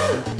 Woo!